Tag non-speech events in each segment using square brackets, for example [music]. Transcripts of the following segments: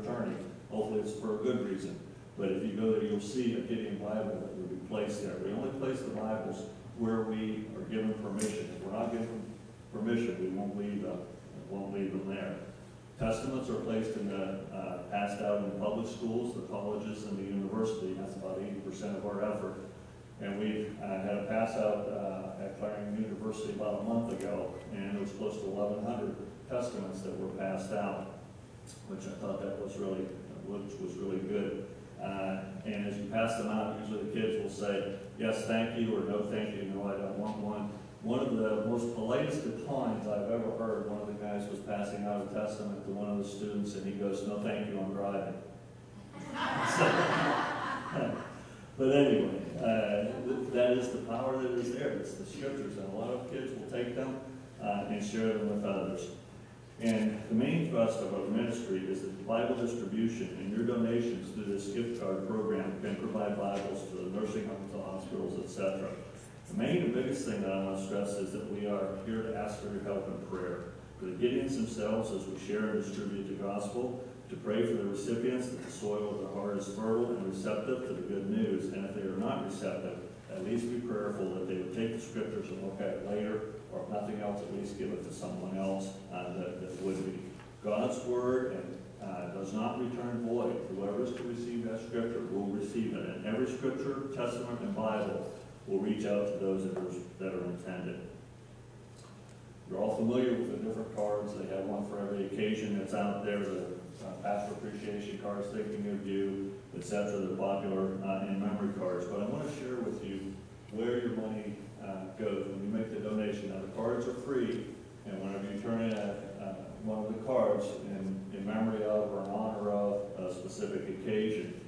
attorney. Hopefully it's for a good reason. But if you go there, you'll see a Gideon Bible that will be placed there. We only place the Bibles where we are given permission. If we're not given permission, we won't leave them, won't leave them there. Testaments are placed in the, uh, passed out in public schools, the colleges, and the university. That's about eighty percent of our effort. And we uh, had a pass out uh, at Clarion University about a month ago, and it was close to eleven hundred testaments that were passed out, which I thought that was really, which was really good. Uh, and as you pass them out, usually the kids will say, yes, thank you, or no, thank you, no, I don't want one. One of the most politest declines I've ever heard, one of the guys was passing out a testament to one of the students, and he goes, no, thank you, I'm driving. [laughs] but anyway, uh, that is the power that is there. It's the scriptures, and a lot of kids will take them uh, and share them with others. And the main thrust of our ministry is that Bible distribution and your donations through this gift card program can provide Bibles to the nursing homes, the hospitals, etc. The main and biggest thing that I want to stress is that we are here to ask for your help in prayer. For the Gideons themselves, as we share and distribute the gospel, to pray for the recipients that the soil of their heart is fertile and receptive to the good news. And if they are not receptive, at least be prayerful that they would take the scriptures and look at it later, or if nothing else, at least give it to someone else uh, that, that would be. God's word and uh, does not return void. Whoever is to receive that scripture will receive it. And every scripture, testament, and Bible will reach out to those that are, that are intended. You're all familiar with the different cards. They have one for every occasion that's out there. The uh, pastor appreciation cards, thinking of you, etc. The popular uh, in memory cards. But I want to share with you where your money uh, goes when you make the donation. Now the cards are free, and whenever you turn in a, uh, one of the cards in, in memory of or in honor of a specific occasion,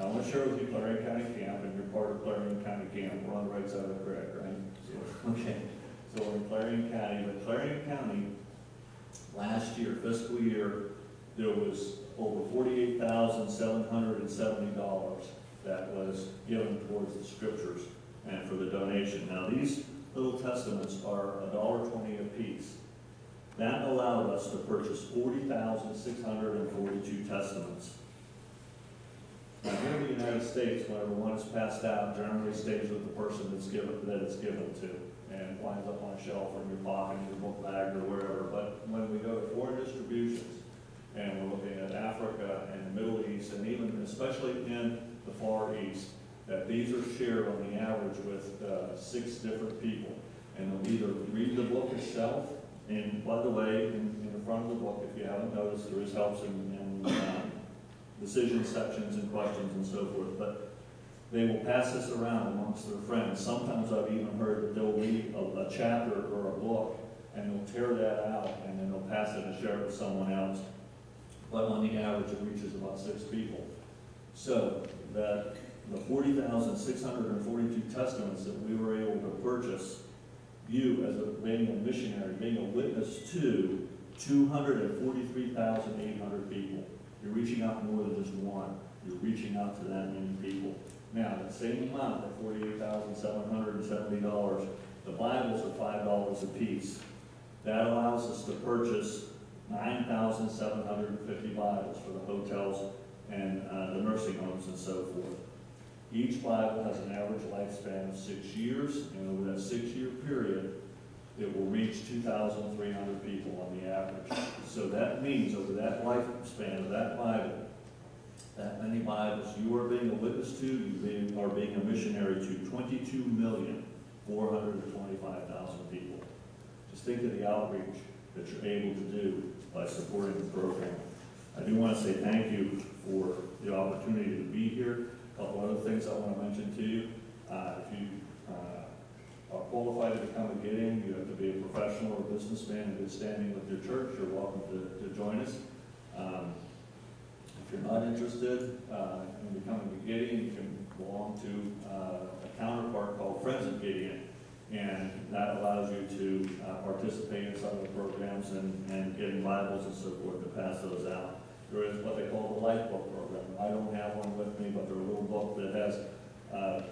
I want to share with you Clarion County Camp, and you're part of Clarion County Camp. We're on the right side of the creek, right? So, okay. So we're in Clarion County, but Clarion County, last year, fiscal year, there was over forty-eight thousand seven hundred and seventy dollars that was given towards the scriptures and for the donation. Now, these little testaments are a dollar twenty apiece. That allowed us to purchase forty thousand six hundred and forty-two testaments. Now, here in the United States, whenever one is passed out, generally stays with the person that's given, that it's given to, and winds up on a shelf or in your pocket, in your book bag, or wherever. But when we go to foreign distributions, and we're looking at Africa and the Middle East, and even especially in the Far East, that these are shared on the average with uh, six different people. And they'll either read the book itself, and by the way, in, in the front of the book, if you haven't noticed, there is helps in, in um, decision sections and questions and so forth, but they will pass this around amongst their friends. Sometimes I've even heard that they'll read a, a chapter or a book, and they'll tear that out, and then they'll pass it and share it with someone else. But on the average, it reaches about six people. So that the forty thousand six hundred and forty-two testaments that we were able to purchase, you as a, being a missionary, being a witness to two hundred and forty-three thousand eight hundred people. You're reaching out more than just one. You're reaching out to that many people. Now, the same amount, seventy dollars, the Bibles are five dollars a piece. That allows us to purchase nine thousand seven hundred and fifty Bibles for the hotels and uh, the nursing homes and so forth. Each Bible has an average lifespan of six years, and over that six-year period, it will reach two thousand three hundred people on the average. So that means over that lifespan of that Bible, that many Bibles, you are being a witness to, you being, are being a missionary to twenty-two million, four hundred and twenty-five thousand people. Just think of the outreach that you're able to do by supporting the program. I do want to say thank you for the opportunity to be here. A couple other things I want to mention to you. Uh, if you uh, are qualified to become a Gideon, you have to be a professional or businessman in good standing with your church. You're welcome to, to join us. Um, if you're not interested uh, in becoming a Gideon, you can belong to uh, a counterpart called Friends of Gideon. And that allows you to uh, participate in some of the programs and, and getting Bibles and so forth to pass those out. There is what they call the Lifebook Program. I don't have one with me, but there's a little book that has uh,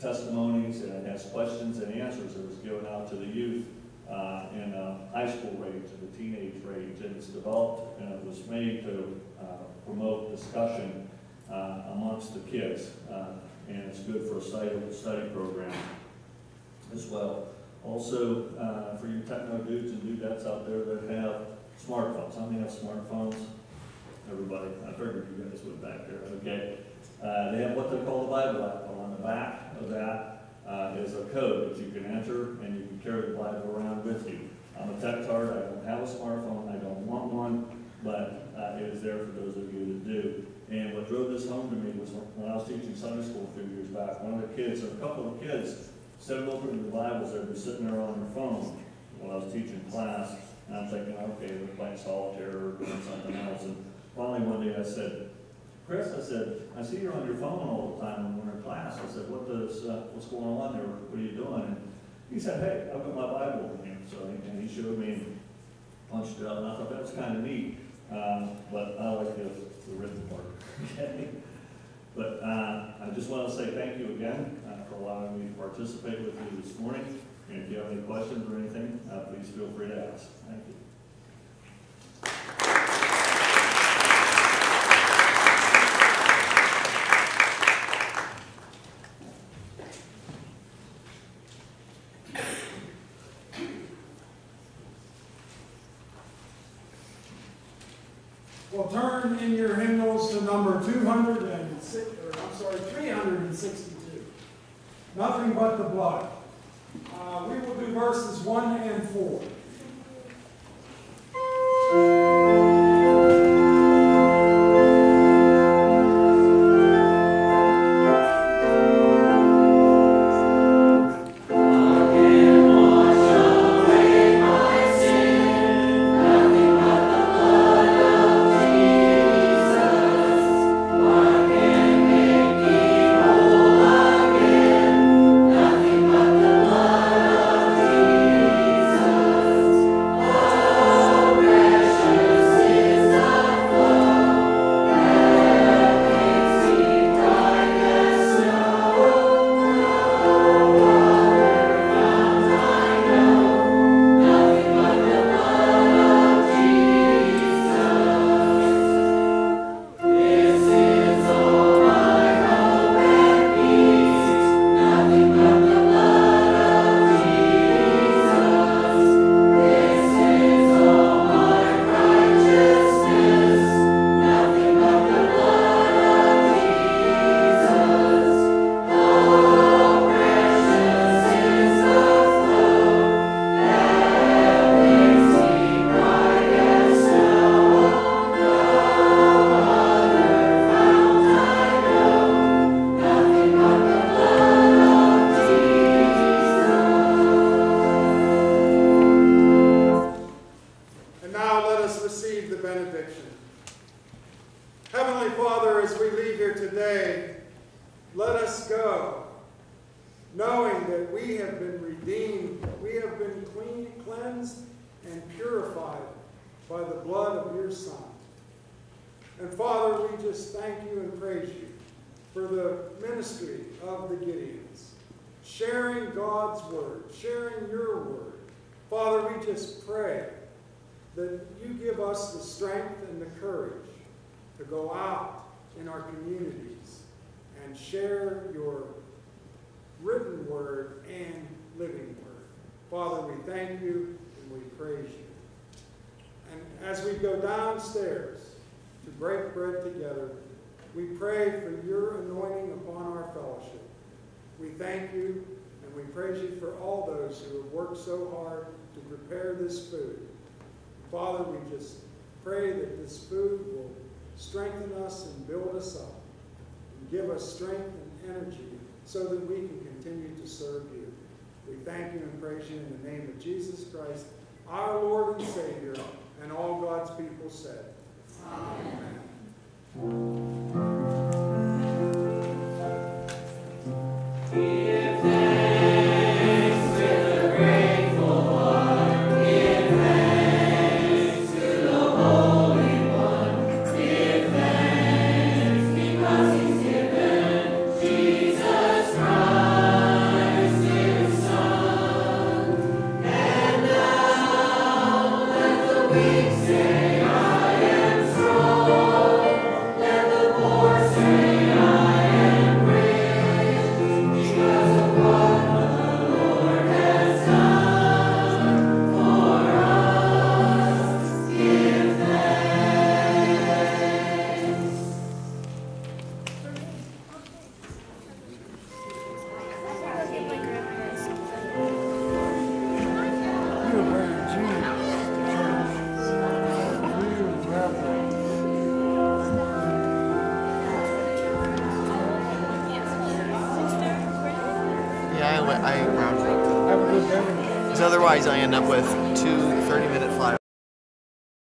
testimonies and it has questions and answers that was given out to the youth uh, in a high school range and the teenage range. And it's developed and it was made to uh, promote discussion uh, amongst the kids. Uh, And it's good for a study, study program as well. Also, uh, for you techno dudes and dudettes out there that have smartphones, how many have smartphones? Everybody, I figured you guys would back there, okay? Uh, they have what they call the Bible app, on the back of that, uh, is a code that you can enter, and you can carry the Bible around with you. I'm a tech tart, I don't have a smartphone, I don't want one, but, uh, it is there for those of you that do. And what drove this home to me was when I was teaching Sunday school a few years back, one of the kids, or a couple of kids, instead of opening the Bibles, they'd be sitting there on their phone while I was teaching class, and I'm thinking, okay, they're playing solitaire or doing something else, and finally one day I said, Chris, I said, I see you're on your phone all the time when we're in class, I said, what does, uh, what's going on there, what are you doing? And he said, hey, I've got my Bible with me, so, and he showed me, and punched it out, and I thought that was kind of neat, um, but I like the, the written part. [laughs] Okay. But, uh, I just want to say thank you again, allowing me to participate with you this morning. And if you have any questions or anything, uh, please feel free to ask. Thank you. Well, turn in your hymnals to number two hundred and six, or I'm sorry, three hundred and sixty-two. Nothing but the blood. Uh, we will do verses 1 and 4. We have been redeemed, we have been clean, cleansed, and purified by the blood of your Son. And Father, we just thank you and praise you for the ministry of the Gideons, sharing God's word, sharing your word. Father, we just pray that you give us the strength and the courage to go out in our communities and share your written word and living word. Father, we thank you and we praise you. And as we go downstairs to break bread together, we pray for your anointing upon our fellowship. We thank you and we praise you for all those who have worked so hard to prepare this food. Father, we just pray that this food will strengthen us and build us up and give us strength and energy so that we can continue to serve you. We thank you and praise you in the name of Jesus Christ, our Lord and Savior, and all God's people said. Amen. Say otherwise, I end up with two 30 minute flights.